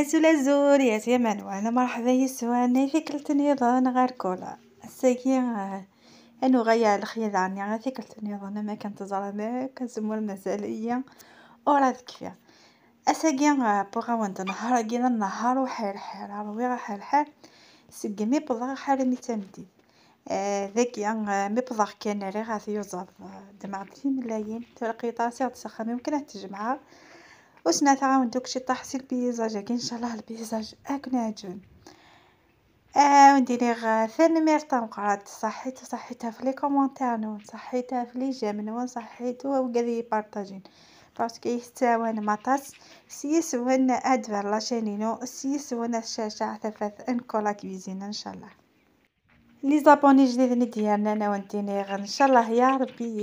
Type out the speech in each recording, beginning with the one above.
ازول ازول يا زمان وأنا مرحبا يسواني في كل تنيضان غير كولا. الساقي أنو غيا الخيال عني غير في كل تنيضان ما كانت زرا كنسمو المزالية وراه كفيا اساقي بوغا وانت نهار كينا النهار وحال حال روي راه حال حال سقمي بضغ حال تمدي. ذاك مبضغ كان راه غادي يوزر دمعتي ملايين تلقي طاسي تسخن يمكن تجمعها وسنا تعاون دوك شي طاحسي البيزاج إن شاء الله البيزاج اكن عجبني آه ونديري غا ثاني ميرتا قرات صحيت صحيتها في لي كومونتير نون صحيتها في لي جيم نون صحيت وقال لي بارطاجين. باسكو يستوان مطاس سيس وأنا أدفر لاشينينو سيس وأنا الشاشة عثفت انكولا كويزين إن شاء الله. لي زابوني جديد ديالنا أنا وانتيني إن شاء الله يا ربي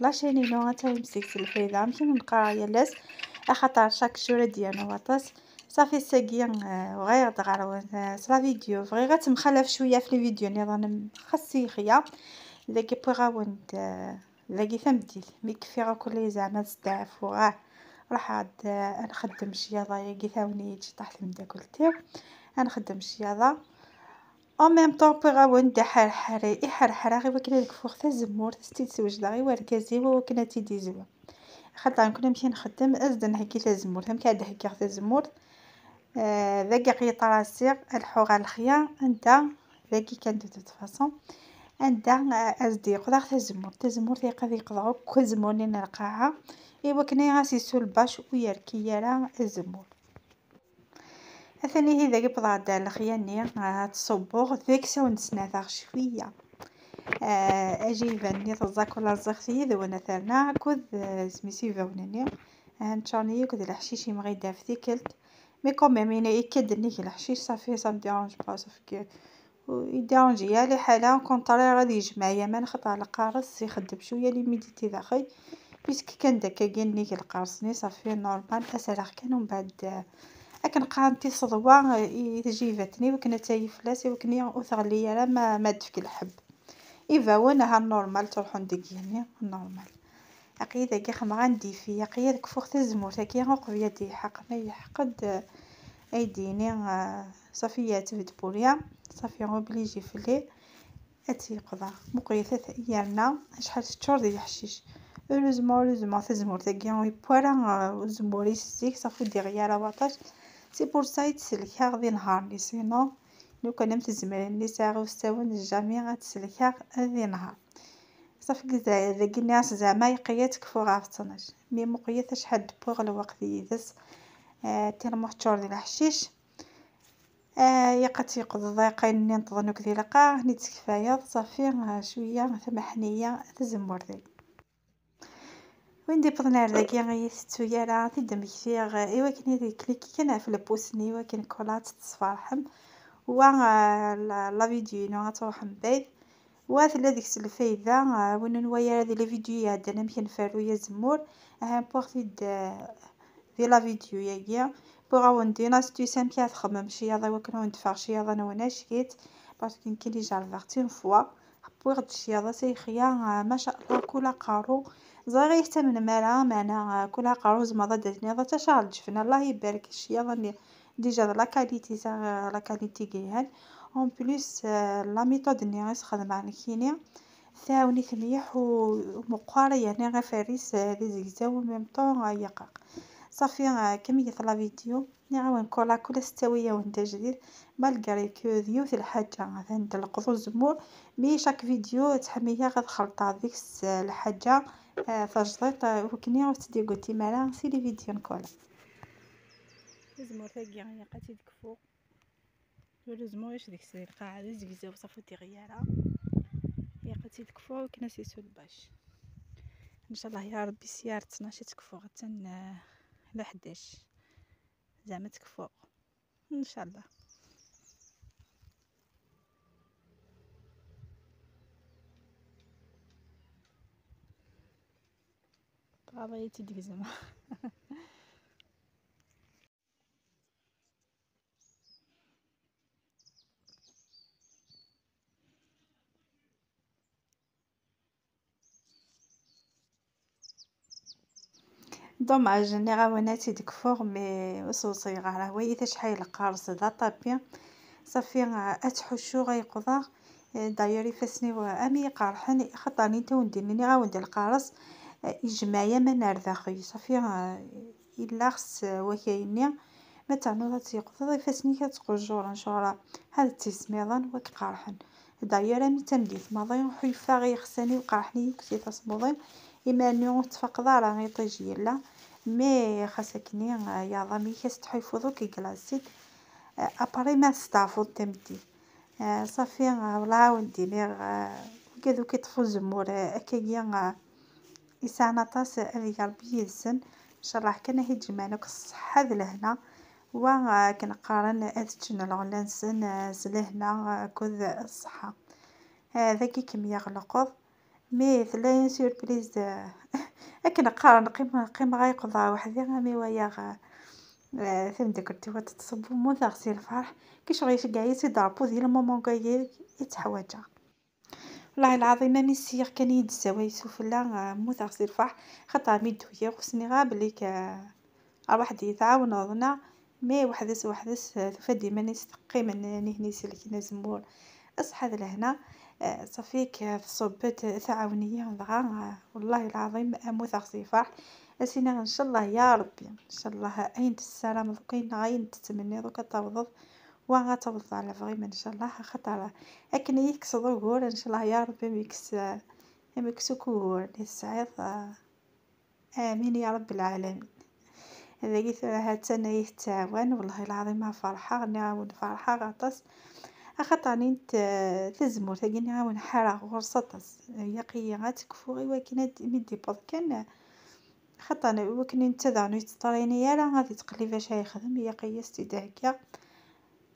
لاشينينو غتمسك الفايده ماشي نبقى يا لاس اخطر شاك شورة ديالنا وطاس صافي ساقيا وغير دغار صرا فيديو فغي غتمخلف شوية في الفيديو اللي رانا خاصي خيا ذاك بوغاوند ذاك فهمتي ميكفي غا كل زعما تستعف وغاه راح عاد نخدم شياضه يا ثاوني تحت من داك قلت نخدم شياضه أو ميم طون بوغاوند حر حري حر حرا غير وكنا ديك فوق تا الزمور ستيت سوج غير وركازي وكنا تيدي زوا خاطر كنا نمشي نخدم ازد نهكي تا الزمور فهم كاد تا الزمور آه ذاك قيط راسي الحوغ الخيا أنت ذاك كان دو توت فاصون أنت أزدي قدر تا الزمور تا الزمور تيقا يقضعو كل زمور لين القاعة ايوا كنا غاسي سول باش ويركي يرا الزمور ثاني هي ذاك بضع الخياني تصبوغ ذاك ساون نسنا شوية. آه، أجي فاني تزاك ولا زختي ذو ثرنا كود سميسي فاونني نشاني كود الحشيش يمغي دافتي كلت. مي كوميم إنا يكد نيك الحشيش صافي سا مديرونج با صافي يديرونجي يا لي حالة كونطري غادي يجمع يا ما نخط على قارص يخدم شوية لي ميديتي داخل بيسك كان داك كاين نيك القارصني صافي نورمال اسرع كان ومن بعد لكن قانتي صدوة تجيفتني وكنا تاي فلاسي وكني وثغلي راه ما ما دفك الحب. وأنا ها نورمال تروحون ديكيني نورمال أقيد كي خما غندي في أقيد كفوخ تزمور تاكي غوق بيدي حق ما يحقد أيديني صافي تفد بوريا صافي غوبليجي فلي أتي قضا مقيثة أيامنا شحال تشور ديال الحشيش أولوزمون أولوزمون تزمور تاكي بورا زموري سيك صافي ديغيا واطاش سي بور سا يتسلكها غادي نهارني سينو لو كان متزمرني ساعة وستاون الجميع غتسلكها غادي نهار. صافي ذاك الناس زعما يقيت كفو غافتناش. مي مقيت شحال بوغ الوقت يدس. آه تيرمو تشور ديال الحشيش. آه يقات يقضي ضيقين ننتظر كذي لقا نيت كفايه صافي شوية ثم حنية تزمر ذاك وين دي بغنا رداكي غي ستويا راه تدم كثير إيوا كني كليكي كان في البوسني وكان كولات تصفرحم. و لا فيديو غتروح من بعد واث هذيك الفايدة وين نوايا هذه لي فيديوهات أنا مكان فارو يا زمور. ها بوغتي دي لا فيديو ياكيا بوغا وندي ناس تو سام كي تخمم شي هذا وكنا ندفع شي هذا أنا وأنا شكيت باسكو يمكن لي جربت فوا بوغد شي هذا سيخيا ما شاء الله كل قارو زغي يهتم مالا معنا كلها قاروز ما داتني هذا تشعل جفنا الله يبارك الشيا ظني ديجا لا كاليتي لا كاليتي كيهان اون بليس لا ميثود اني غنستخدم معنا كينيا ثاوني ثميح ومقارة يعني غير فريس دي زيكزاو ميم طون يقاق صافي كمية لا فيديو نعاون كولا كل ستوية وانت جديد مالغري كو ذيوث الحاجة عند القضو الزمور مي شاك فيديو تحميها غير خلطة ديك الحاجة فجطيت وكني وتدي قلتي مالا سي لي فيديو نكول زمور تاقي غيا قاتي دكفو ولزمو إيش ديك السيد القاعة زيزو صافو دي غيارة يا قاتي دكفو كنا سيسو الباش ان شاء الله يا ربي سيارتنا شي تكفو غتن لحداش زعما تكفو ان شاء الله طابيتي ديك زعما دوماج اني غاوناتي ديك فوق مي وصوصي غا ويتا شحال قارص دا طابي. صافي اتحشو غيقضى داير يفسني أمي قارحن خطاني تو ندير غاوند القارص. يجمعيا ما نرداخي صافي إلا خص وكايني ما تعنو تيقضى يفسني كتقجور إن شاء الله. هاد تيسميضان وك قارحن داير أمي تنديت ماضي حيفا غي خساني وقارحني كتي تصمودين اما انو تفقدا راه غيطيجي لا. مي خاصكني يا ضامي كاس تحيفوضو كي كلاصيت أباري ما ستعفض تمدي صافي والله ودي كذو كيطفو الزمور اكايا يسعنا طاس هذيك ربي شاء الله كان هي تجمعنا الصحة لهنا. و كنقارن اتشن الغلانسن زلهنا كذ الصحة. هذاك كمية غلقض مي ثلاثة سوربريز لكن قارن قيمة قيمة غيقضى وحدي غامي ويا غا. فهمت كنت تصبو مو غسيل الفرح. كيش غيش كاع يتضربو ديال المومون كاع يتحواجا والله العظيم ما مسير كان يدسا لا مو غسيل الفرح. خاطر ميدو هي خصني غا بليك واحد يتعاون وضنا مي وحدس وحدس فدي ماني قيمة نهني سلكنا زمور أصحى لهنا. صافيك صبت تعاونية دغا والله العظيم أموت فرح. أسينا إن شاء الله يا ربي. إن شاء الله أين السلام دوكا غاين تتمنى دوكا توظف وغتوظف على فريم إن شاء الله. خاطر اكن يكس ظهور إن شاء الله يا ربي. ميكس ميكسو كور. للسعيد آمين يا رب العالمين. هذا هاد سنة يتعاون والله العظيم فرحة. نعاون فرحة. غطس. أخطاني تزمر تاقيني عاون حارة غرصتس يقي غاتكفو غي مدي بود كان خطاني وكني نتذانو يتطريني يالا غادي تقلي فاش يخدم يقي استداكا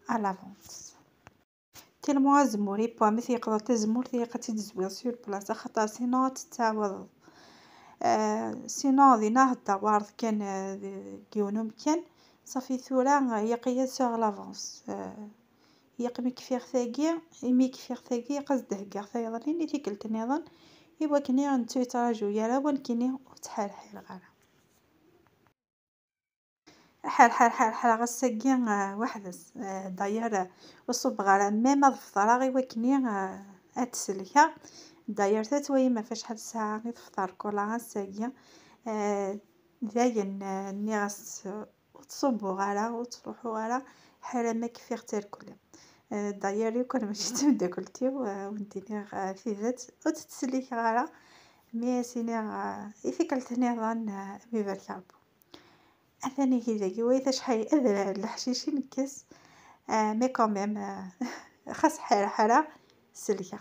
على فونس تيلمو زموري بوا مثي يقدر تزمور تيقا تزوير. سور بلاصة خاطر سينو تتعوض آه سينو دينا الدوار كان كيونوم كان صافي ثورا يقيا سوغ لافونس آه يقمي كفيغ ثاقي يمي كفيغ ثاقي قصده كاع. ثايضني اللي تيكلت نظن إوا كني غنتو يتراجو يا راه كيني وتحال حال غانا حال حال حال حال غساكي وحدس داير وصب غالا ميم الفطرة غي وكني اتسلكا داير تتوي ما فاش حد ساعة غي تفطر كل غساكي داين ني غس وتصبو غالا وتروحو غالا حالا ما كفيغ تركل داير يكون ماشي تبدا قلتي ونديني في ذات وتتسلي غارة مي سيني يفكرت نظن مي بالكربو أثاني هذاك ويتا شحال اذر الحشيش نكس مي كوميم خاص حالة حالة سلكات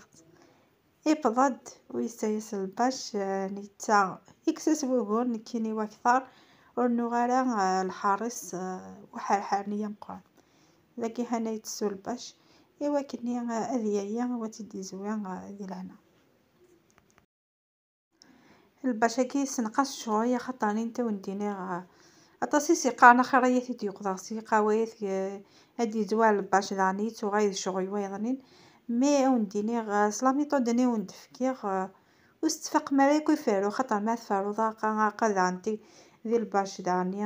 يبضد ويستيس الباش نيتا يكسس بوغور نكيني وأكثر ورنوغالا الحارس وحال حال نيا مقرن. ذاكي هنا يتسول باش ايوا كني اذيايا وتدي زويا دي لهنا الباشا كي سنقص شوية خاطرني نتا ونديني اطاسي سيقانا خريتي تيقدر سيقا ويث هادي زوال الباش دانيت وغايد شغل ويضنين مي ونديني غا سلاميطو دني وندفكيغ واستفاق مالك يفارو خاطر ما ثفارو ضاقا قاد عندي ذي الباش داني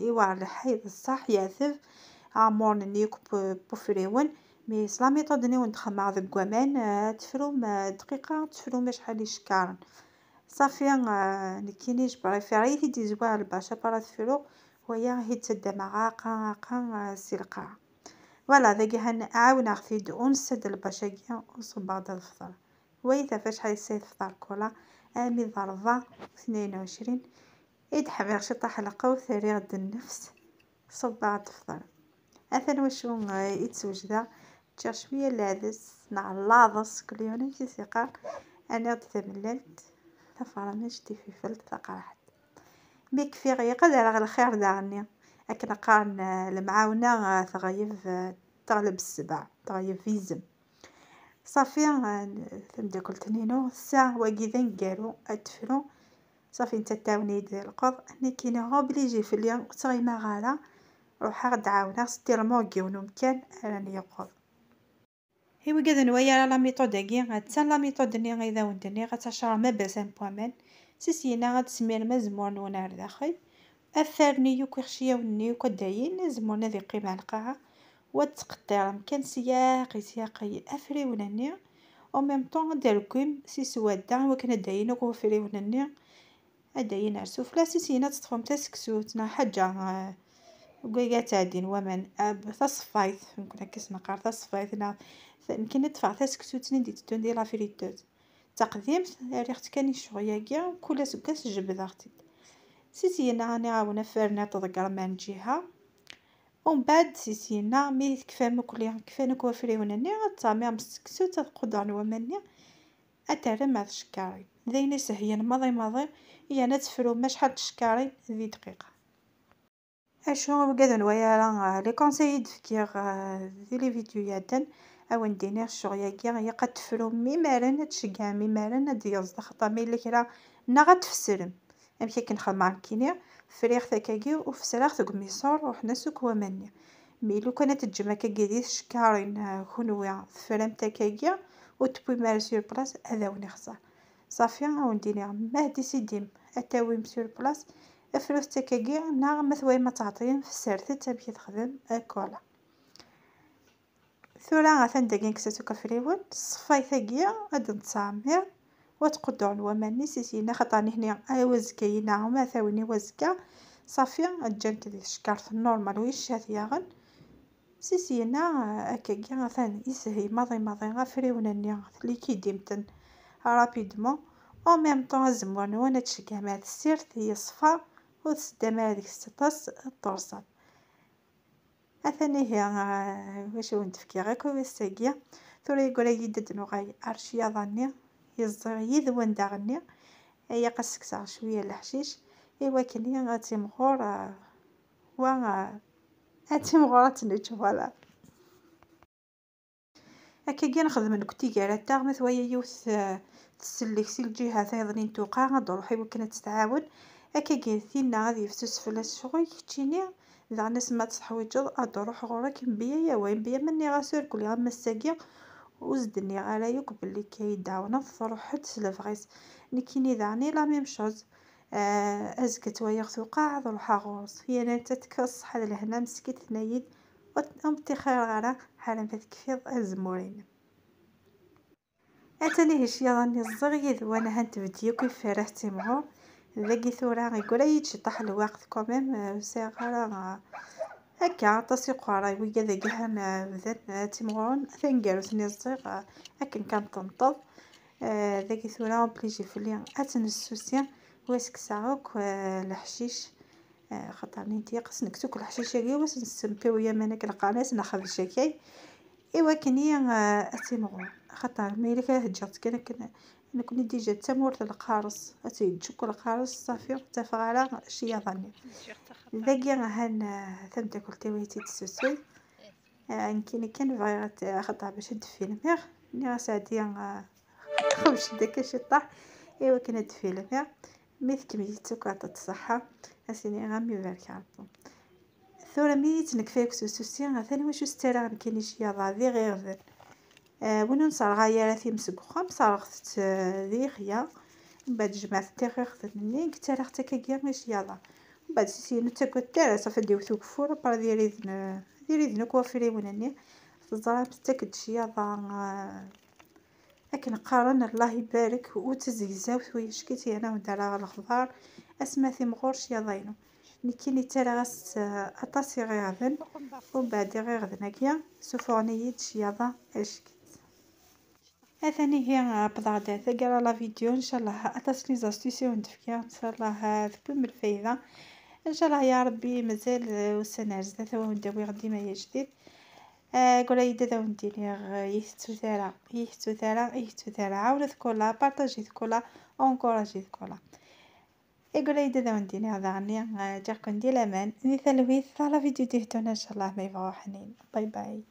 ايوا على حيض الصح ياثف عمور نيك بوفريون. مي صلا ميطود ني مع ذك كوامان تفروم دقيقة تفروم شحال يشكارن صافي نكينيش بريفيري دي زوا الباشا برا تفرو ويا هي تسد معاقا قا سلقا فوالا ذاك هن عاون اغثيد ونسد الباشا كيا وصب بعد الفطر. ويتا فاش حيصير فطار كولا آمي ضربة اثنين وعشرين. يدحم شطح حلقة وثري غد النفس صب بعد الفطر. اثن وشو يتسوجدا جا شوية لابس نعلاضس كل يوم نمشي ثقة. أنا تمللت تفرمش في فلت تقرحت بيك في غيقد على الخير دعني اكن قارن المعاونة تغيب تغلب السبع تغيب فيزم صافي ثمدا قلت نينو الساعة وكذا نقالو اتفرو صافي نتا تاوني ديال القض اني كينا هو بليجي في اليوم تغي ما غالا روح غد عاونا ستير موكي ونمكان راني يقض هي وقاد نويا لا ميثود هاكي غاتسا لا ميثود ني غيدا وندني غتشرا ما باس أن بوامن سيسينا غتسمير مزمور نونار داخل الثاني يوك خشيه وني داين زمونا ذي قيمة القاعة وتقدر مكان سياقي سياقي أفري ونني. أو ميم طون داركم سي سوادا وكنا داين وكو فري ونني. اداين عرسو فلا سينا تطفم تسكسوتنا حاجة وقيقا تعدين ومن؟ أب تصفايت نكون كيس نقار تصفايت يمكن ندفع تسكسوتني دي تدون دي لافريتوز تقديم ريحت كاني شوية كاع كل سكاس جبد سيسينا نعاون فرنا تذكر من جهة. ومن بعد سيسينا مي كفا مكلي كفا نكوافري ونني غطامي مسكسو تقدر نومني اترى مع الشكاري. ذيني سهيا ماضي ماضي يعني تفرو ما شحال تشكاري ذي دقيقة. اشو قادو ويا راه لي كونساي دفكير ذي لي فيديوهات أو نديني الشغل كاع هي قد تفرو ميمارن تشكع ميمارن ديال خطا مي اللي كرا نا غتفسرم امشي كنخدم على الكينيا فريخ تاكاكي وفسراخ تقميصور وحنا سوك ومني مي لو كانت تجمع كاكي شكارين كونويا فرام تاكاكي وتبوي مار سور بلاص هذا وني خسر صافي أو ما هدي سيديم. أتاوي مسور بلاص أفلوس تاكاكي نا مثوي ما تعطين في السرث تبي تخدم كولا ثورا غاثن داكين كساتو كفريون صفاي ثاقيا غاد نتصامر وتقدر الوماني سيسينا خطاني هنا ايوز كاينة هما ثاوني وزكا. صافي جانت دي الشكار في النورمال ويش هثياغن سيسينا هكاكيا ثاني يسهي ماضي ماضي غفريونا نيا لي كي ديمتن رابيدمون أو ميم طون زموان وأنا تشكى مع السيرت هي صفا. وتسدى مع هذيك السطاس الطرسات أثني هي واش ونتفكي غاكو ويستاقيا ثورا يقول يدد نوغاي عرشيا ظني يزر يذوان داغني هي قسكسا شوية الحشيش إوا كني غاتي مغور و هاتي مغورات نتش فوالا هكا كي نخدم نكتي كاع مث ويا يوث تسلك سي الجهة ثايضنين توقع غادو روحي وكنا تتعاون هكا كي ثينا غادي يفتس فلا الشغل كتشيني إذا ناس ما تحويجض أدروح غورك بيا يا وين بيا مني غاسور كل غا مساقيا وزدني على يوك بلي كيداونا تروح تسلفغيس نكيني دعني لا ميم شوز آه ازكت ويا ثقاع روح غورس هي أنا تتكس حال لهنا مسكت ثنايد ام تخير غارا حالا فتكفيض ازمورين اتاني هشي ظني الزغيد وأنا هانت فيديو كيف فرحتي معو ذاكي ثورا يقول يتشطح الوقت كوميم سيغارا هكا طاسي قراي ويا ذاك بذات تيمغون ثنقالو ثني الزيغ هكا كان تنطض ذاكي ثورا بليجي فلي اتنسوسيا واسك ساعوك الحشيش خاطر نتي قص نكتوك الحشيش كي واش نسمبيو يا منك القناص ناخذ شكاي ايوا كنيا اتيمغون خاطر ميلك هجرت كان نكون ديجا تمورت القارص اتي تشك القارص صافي تفق على شي ظني ذاكي هان ثم تاكل تيويتي تسوسوي. يمكن كان فايغت خطا باش دفيلميغ ني سادي خوش داك شي طاح. إيوا كان دفيلميغ مي تكملي تسوكا تصحى أسيني غامي بارك عرفو ثورة مي تنكفيك سوسوسي. ثاني واش سترا كاين شي ضاذي غير ذن آه ونو نصرغا يا في مسقوخا صرغت ذي خيا. من بعد جمعت التغير خذني قلت لها أختك كيا ماشي يلا. من بعد سينو تاكو تاع صافي ديو ثوك فور بار ديري ذن ديري ذن كوافيري ونني تزرع تاكد شي يلا. لكن قارن الله يبارك وتزيزاو شوية شكيتي أنا ودار الخضار اسماثي مغورش يا ضينو نكيني ترى غاس اطاسي غير غذن ومن بعد غير غذناكيا سوفونيت شياضا اشكي هذاني هي بضعدات قرا لا فيديو. إن شاء الله اتاس لي زاستيسي وندفكيا إن شاء الله تكون بالفايدة. إن شاء الله يا ربي مازال والسنة جديدة وندوي غدي ما جديد. آه قول يدا دا ونديري يثتو ثارا يثتو ثارا يثتو ثارا عاود ذكولا بارطاجي ذكولا اونكوراجي ذكولا يقول يدا دا ونديري هذا غني جاكم ديال أمان مثال ويث على فيديو ديهتونا إن شاء الله. ما يبغوا حنين باي باي.